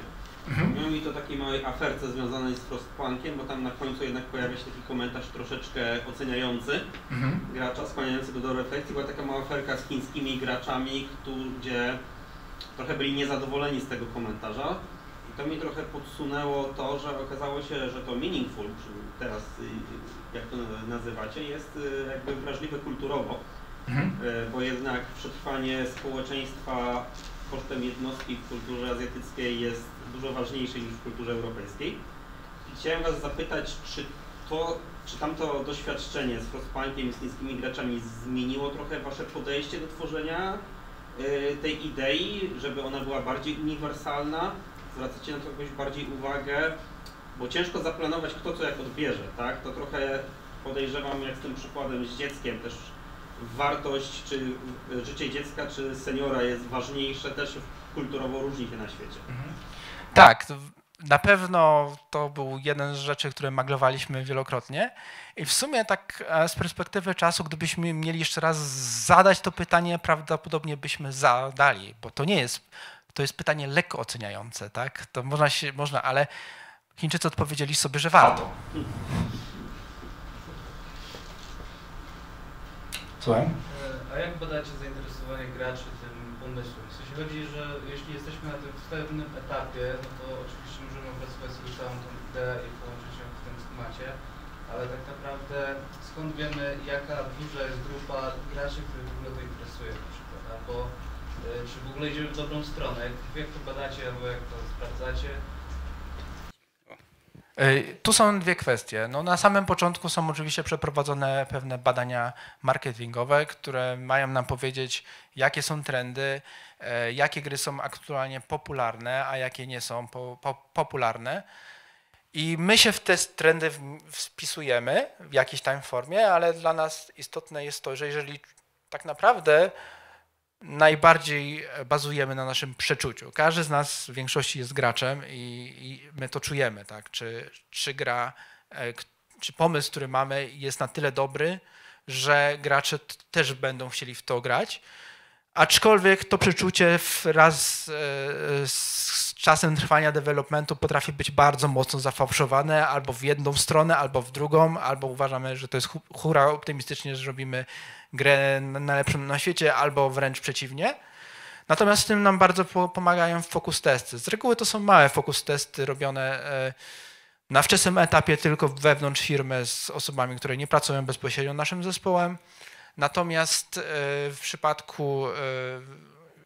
C: Mhm. Miał mi to takiej małej aferce związanej z Frostpunkiem, bo tam na końcu jednak pojawia się taki komentarz troszeczkę oceniający mhm. gracza, skłaniający go do refleksji. Była taka mała aferka z chińskimi graczami, gdzie trochę byli niezadowoleni z tego komentarza. I to mi trochę podsunęło to, że okazało się, że to meaningful, teraz y, jak to nazywacie, jest y, jakby wrażliwe kulturowo, mhm. Y, bo jednak przetrwanie społeczeństwa kosztem jednostki w kulturze azjatyckiej jest dużo ważniejszy niż w kulturze europejskiej. Chciałem Was zapytać, czy to, czy tamto doświadczenie z Frostpunkiem i z chińskimi graczami zmieniło trochę Wasze podejście do tworzenia y, tej idei, żeby ona była bardziej uniwersalna? Zwracacie na to jakoś bardziej uwagę? Bo ciężko zaplanować, kto co jak odbierze, tak? To trochę podejrzewam, jak z tym przykładem z dzieckiem, też wartość, czy życie dziecka, czy seniora jest ważniejsze, też kulturowo różni się na świecie. Mhm.
A: Tak, na pewno to był jeden z rzeczy, które maglowaliśmy wielokrotnie. I w sumie tak e, z perspektywy czasu, gdybyśmy mieli jeszcze raz zadać to pytanie, prawdopodobnie byśmy zadali, bo to nie jest, to jest pytanie lekko oceniające, tak? To można się, można, ale Chińczycy odpowiedzieli sobie, że warto. Słucham?
E: A jak badacie zainteresowanie graczy tym pomysłem? W sensie chodzi, że jeśli jesteśmy na tym pewnym etapie, no to oczywiście możemy opracować sobie całą tą ideę i połączyć ją w tym temacie, ale tak naprawdę skąd wiemy, jaka duża jest grupa graczy, których w ogóle to interesuje na przykład, albo y, czy w ogóle idziemy w dobrą stronę, jak, jak to badacie, albo jak to sprawdzacie?
A: E, tu są dwie kwestie. No, na samym początku są oczywiście przeprowadzone pewne badania marketingowe, które mają nam powiedzieć, jakie są trendy, e, jakie gry są aktualnie popularne, a jakie nie są po, po, popularne. I my się w te trendy wpisujemy w jakiejś tam formie, ale dla nas istotne jest to, że jeżeli tak naprawdę najbardziej bazujemy na naszym przeczuciu. Każdy z nas w większości jest graczem i, i my to czujemy, tak? Czy, czy gra, e, czy pomysł, który mamy jest na tyle dobry, że gracze też będą chcieli w to grać. Aczkolwiek to przeczucie wraz e, z czasem trwania developmentu potrafi być bardzo mocno zafałszowane albo w jedną stronę, albo w drugą, albo uważamy, że to jest hura optymistycznie, że robimy grę najlepszą na świecie, albo wręcz przeciwnie. Natomiast tym nam bardzo pomagają focus testy. Z reguły to są małe focus testy robione e, na wczesnym etapie tylko wewnątrz firmy z osobami, które nie pracują bezpośrednio naszym zespołem. Natomiast e, w przypadku e,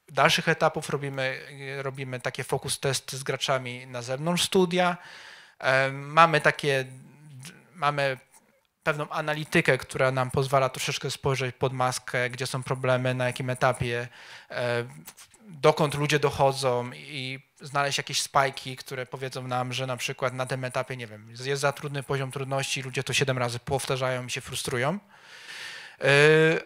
A: dalszych etapów robimy, robimy takie focus testy z graczami na zewnątrz studia. Mamy takie, mamy pewną analitykę, która nam pozwala troszeczkę spojrzeć pod maskę, gdzie są problemy, na jakim etapie, e, dokąd ludzie dochodzą i znaleźć jakieś spajki, które powiedzą nam, że na przykład na tym etapie, nie wiem, jest za trudny poziom trudności, ludzie to siedem razy powtarzają i się frustrują. E,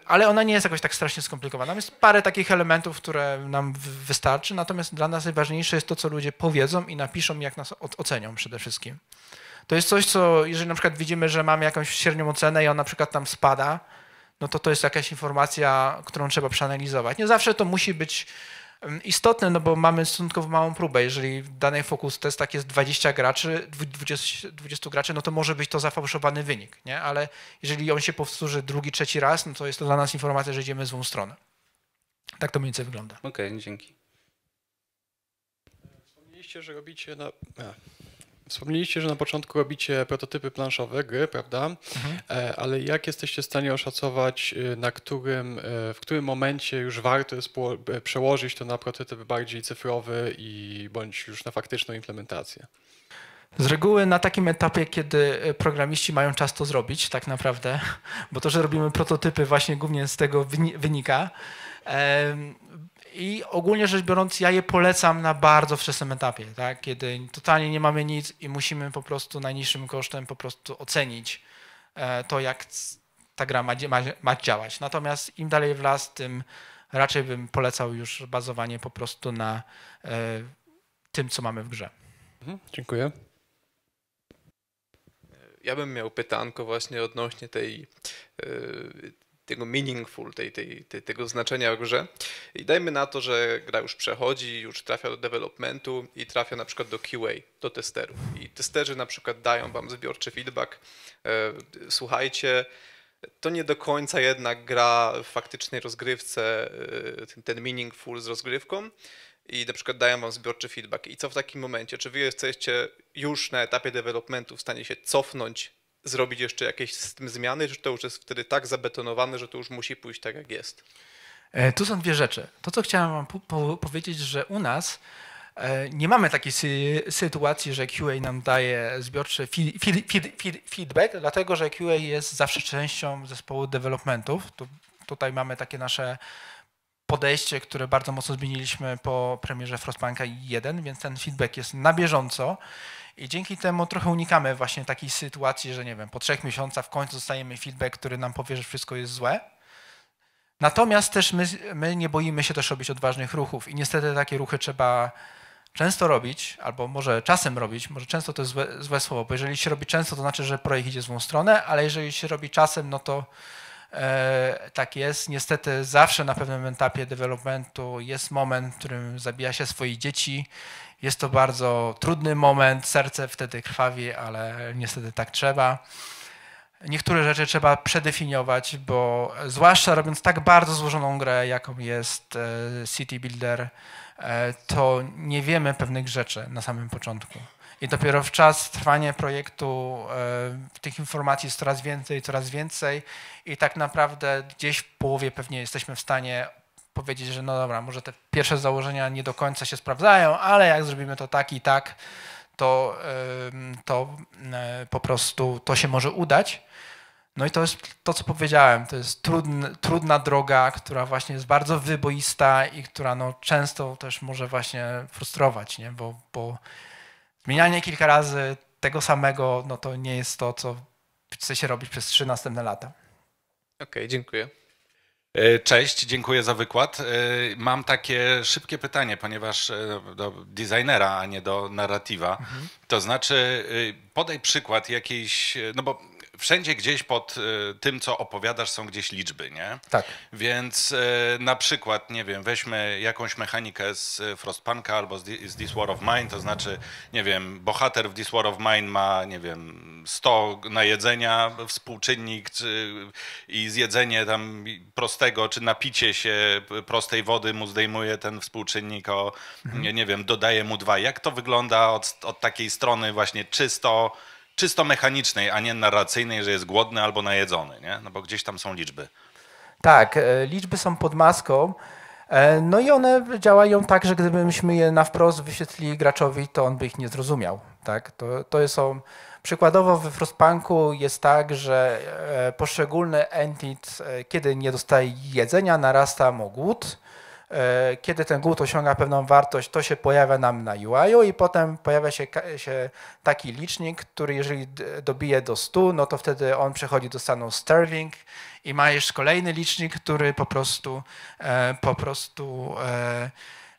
A: ale ona nie jest jakoś tak strasznie skomplikowana. Jest parę takich elementów, które nam wystarczy, natomiast dla nas najważniejsze jest to, co ludzie powiedzą i napiszą, jak nas ocenią przede wszystkim. To jest coś, co jeżeli na przykład widzimy, że mamy jakąś średnią ocenę i on na przykład tam spada, no to to jest jakaś informacja, którą trzeba przeanalizować. Nie zawsze to musi być istotne, no bo mamy stosunkowo małą próbę. Jeżeli w danej focus testach jest 20 graczy, 20, 20 graczy, no to może być to zafałszowany wynik, nie? Ale jeżeli on się powtórzy drugi, trzeci raz, no to jest to dla nas informacja, że idziemy w złą stronę. Tak to mniej więcej wygląda.
F: Okej, okay, dzięki.
G: Wspomnieliście, że robicie na... Wspomnieliście, że na początku robicie prototypy planszowe, gry, prawda? Mhm. E, ale jak jesteście w stanie oszacować, e, na którym, e, w którym momencie już warto jest przełożyć to na prototyp bardziej cyfrowy i bądź już na faktyczną implementację?
A: Z reguły na takim etapie, kiedy programiści mają czas to zrobić, tak naprawdę, bo to, że robimy prototypy, właśnie głównie z tego wynika. I ogólnie rzecz biorąc, ja je polecam na bardzo wczesnym etapie, tak? kiedy totalnie nie mamy nic i musimy po prostu najniższym kosztem po prostu ocenić e, to, jak ta gra ma, ma, ma działać. Natomiast im dalej w las, tym raczej bym polecał już bazowanie po prostu na e, tym, co mamy w grze.
G: Mhm, dziękuję.
H: Ja bym miał pytanko właśnie odnośnie tej e, tego meaningful, tej, tej, tej, tego znaczenia w grze. I dajmy na to, że gra już przechodzi, już trafia do developmentu i trafia na przykład do QA, do testerów. I testerzy na przykład dają wam zbiorczy feedback. E, słuchajcie, to nie do końca jednak gra w faktycznej rozgrywce, e, ten, ten meaningful z rozgrywką i na przykład dają wam zbiorczy feedback. I co w takim momencie? Czy wy jesteście już na etapie developmentu w stanie się cofnąć zrobić jeszcze jakieś z tym zmiany, czy to już jest wtedy tak zabetonowane, że to już musi pójść tak, jak jest?
A: E, tu są dwie rzeczy. To, co chciałem wam po po powiedzieć, że u nas e, nie mamy takiej sy sytuacji, że QA nam daje zbiorczy feedback, dlatego że QA jest zawsze częścią zespołu developmentów. Tu, tutaj mamy takie nasze podejście, które bardzo mocno zmieniliśmy po premierze Frostpunka 1, więc ten feedback jest na bieżąco. I dzięki temu trochę unikamy właśnie takiej sytuacji, że nie wiem, po trzech miesiącach w końcu dostajemy feedback, który nam powie, że wszystko jest złe. Natomiast też my, my nie boimy się też robić odważnych ruchów i niestety takie ruchy trzeba często robić, albo może czasem robić, może często to jest złe, złe słowo, bo jeżeli się robi często, to znaczy, że projekt idzie w złą stronę, ale jeżeli się robi czasem, no to e, tak jest. Niestety zawsze na pewnym etapie developmentu jest moment, w którym zabija się swoje dzieci. Jest to bardzo trudny moment, serce wtedy krwawi, ale niestety tak trzeba. Niektóre rzeczy trzeba przedefiniować, bo zwłaszcza robiąc tak bardzo złożoną grę, jaką jest e, City Builder, e, to nie wiemy pewnych rzeczy na samym początku. I dopiero w czas trwania projektu e, tych informacji jest coraz więcej, coraz więcej i tak naprawdę gdzieś w połowie pewnie jesteśmy w stanie powiedzieć, że no dobra, może te pierwsze założenia nie do końca się sprawdzają, ale jak zrobimy to tak i tak, to, to po prostu to się może udać. No i to jest to, co powiedziałem, to jest trudny, trudna droga, która właśnie jest bardzo wyboista i która no, często też może właśnie frustrować, nie? Bo, bo zmienianie kilka razy tego samego, no to nie jest to, co chce się robić przez trzy następne lata.
H: Okej, okay, dziękuję.
F: E, cześć, dziękuję za wykład. E, mam takie szybkie pytanie, ponieważ e, do designera, a nie do narratywa. Mhm. To znaczy, podaj przykład jakiejś, no bo wszędzie gdzieś pod e, tym, co opowiadasz, są gdzieś liczby, nie?
A: Tak.
F: Więc e, na przykład, nie wiem, weźmy jakąś mechanikę z Frostpunka albo z This War of Mine, to znaczy, nie wiem, bohater w This War of Mine ma, nie wiem, 100 na jedzenia, współczynnik czy, i zjedzenie tam prostego, czy napicie się prostej wody mu zdejmuje ten współczynnik o, mhm. nie, nie wiem, dodaje mu dwa. Jak to wygląda od, od takiej strony właśnie czysto czysto mechanicznej, a nie narracyjnej, że jest głodny albo najedzony, nie? No bo gdzieś tam są liczby.
A: Tak, e, liczby są pod maską. E, no i one działają tak, że gdybyśmy je na wprost wyświetlili graczowi, to on by ich nie zrozumiał. Tak? To, to są, przykładowo we Frostpunku jest tak, że e, poszczególny entit, kiedy nie dostaje jedzenia, narasta mu głód, kiedy ten głód osiąga pewną wartość, to się pojawia nam na UI i potem pojawia się, się, taki licznik, który jeżeli dobije do 100, no to wtedy on przechodzi do stanu Sterling i ma jeszcze kolejny licznik, który po prostu, e, po prostu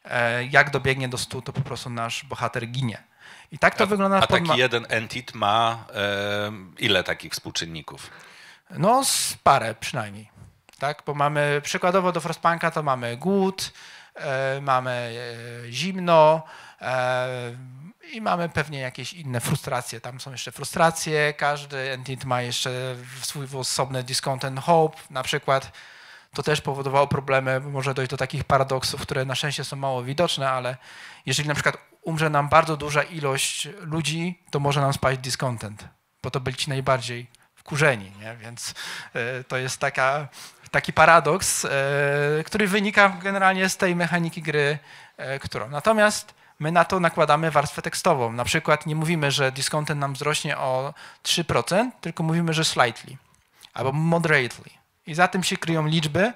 A: e, jak dobiegnie do 100, to po prostu nasz bohater ginie. I tak to
F: a,
A: wygląda.
F: A taki jeden entit ma ile takich współczynników?
A: No, z parę przynajmniej tak? Bo mamy przykładowo do Frostpunka to mamy głód, e, mamy e, zimno e, i mamy pewnie jakieś inne frustracje. Tam są jeszcze frustracje, każdy entity ma jeszcze swój osobny discontent hope na przykład. To też powodowało problemy, może dojść do takich paradoksów, które na szczęście są mało widoczne, ale jeżeli na przykład umrze nam bardzo duża ilość ludzi, to może nam spaść discontent, bo to byli ci najbardziej wkurzeni, nie? więc to jest taka taki paradoks, e, który wynika generalnie z tej mechaniki gry, e, którą. Natomiast my na to nakładamy warstwę tekstową. Na przykład nie mówimy, że discontent nam wzrośnie o 3%, tylko mówimy, że slightly albo moderately. I za tym się kryją liczby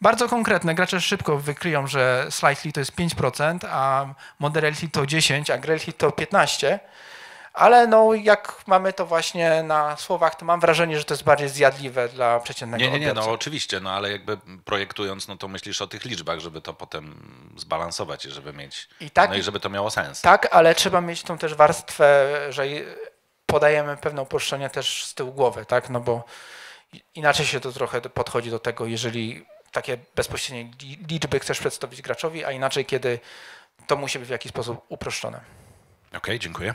A: bardzo konkretne. Gracze szybko wykryją, że slightly to jest 5%, a moderately to 10%, a greatly to 15% ale no, jak mamy to właśnie na słowach, to mam wrażenie, że to jest bardziej zjadliwe dla przeciętnego
F: Nie, nie, nie,
A: odbiorcy.
F: no oczywiście, no ale jakby projektując, no to myślisz o tych liczbach, żeby to potem zbalansować i żeby mieć, I tak, no i żeby to miało sens.
A: Tak, ale trzeba mieć tą też warstwę, że podajemy pewne uproszczenie też z tyłu głowy, tak, no bo inaczej się to trochę podchodzi do tego, jeżeli takie bezpośrednie liczby chcesz przedstawić graczowi, a inaczej, kiedy to musi być w jakiś sposób uproszczone.
F: Okej, okay, dziękuję.